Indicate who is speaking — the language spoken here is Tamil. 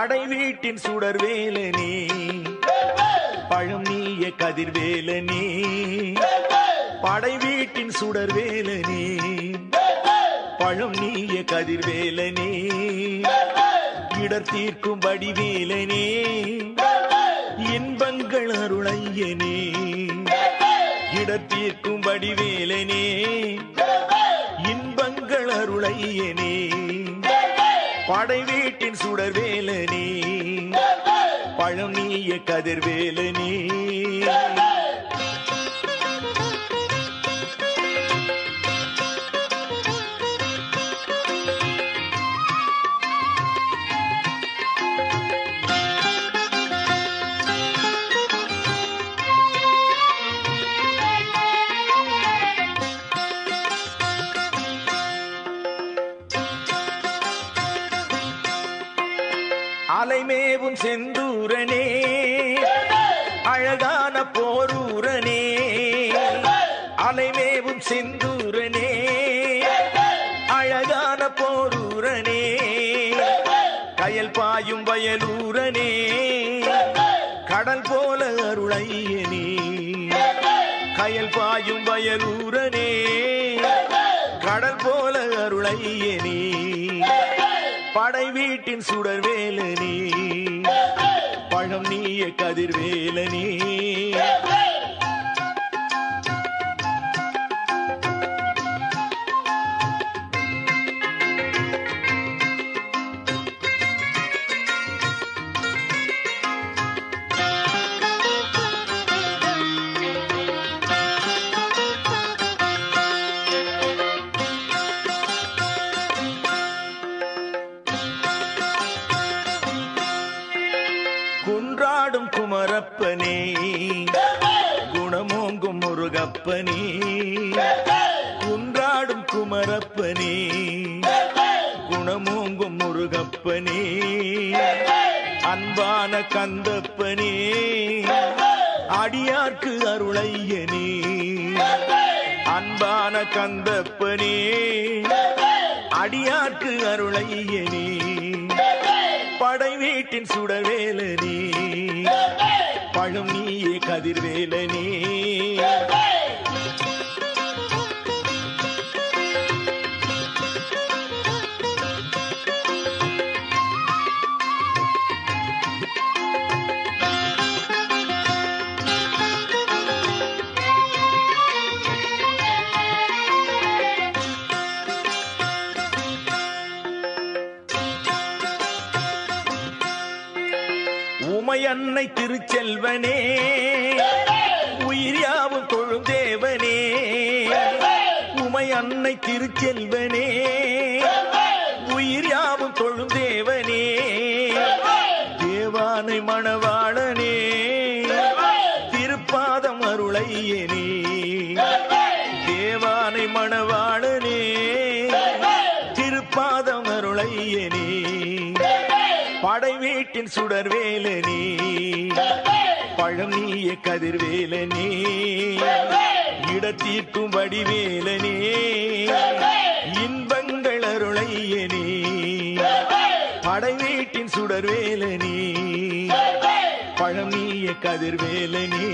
Speaker 1: படை வீட்டின் சுடர் வேலனே பழம் நீய கதிர்வேலனே படை வீட்டின் சுடர் வேலனே பழம் நீய கதிர்வேலனே இடர் தீர்க்கும் வடிவேலனே இன்பங்கள் அருளையனே இடர் தீர்க்கும் வடிவேலனே இன்பங்கள் அருளையனே படை வீட்டின் சுடர் வேலனி பழம் நீய கதிர்வேலனே. அலைமேவும் செந்தூரனே. அழகான போரூரனே. அலைமேவும் செந்தூரனே. அழகான போரூரனே. கயல் பாயும் வயலூரனே. கடல் போல அருளையனே. கயல் பாயும் வயலூரனே. கடல் போல அருளையனே. படை வீட்டின் சுடர் வேலனி. பழம் நீய கதிர் வேலனி. குன்றாடும் குமரப்பனே. குணமோங்கும் முருகப்பனே. குன்றாடும் குமரப்பனே. குணமோங்கும் முருகப்பனே. அன்பான கந்தப்பனே. அடியார்க்கு அருளையனே. அன்பான கந்தப்பனே. அடியார்க்கு அருளையனே. படை வீட்டின் சுடவேலனே. பழம் நீயே கதிர்வேலனே. உமை அன்னை திருச்செல்வனே. உயிரியாவும் கொழுந்தேவனே உமை அன்னை திருச்செல்வனே. உயிரியாவும் கொழுந்தேவனே தேவானை மணவாளனே. திருப்பாதம் அருளையனே. தேவானை மணவாளனே. திருப்பாதம் அருளையனே. படை வீட்டின் சுடர் வேலனி பழம் நீய கதிர்வேலனே இடத்தீர்க்கும் வடிவேலனி இன்பங்கள் அருளையனி படை வீட்டின் சுடர் வேலனி பழம் நீய கதிர்வேலனே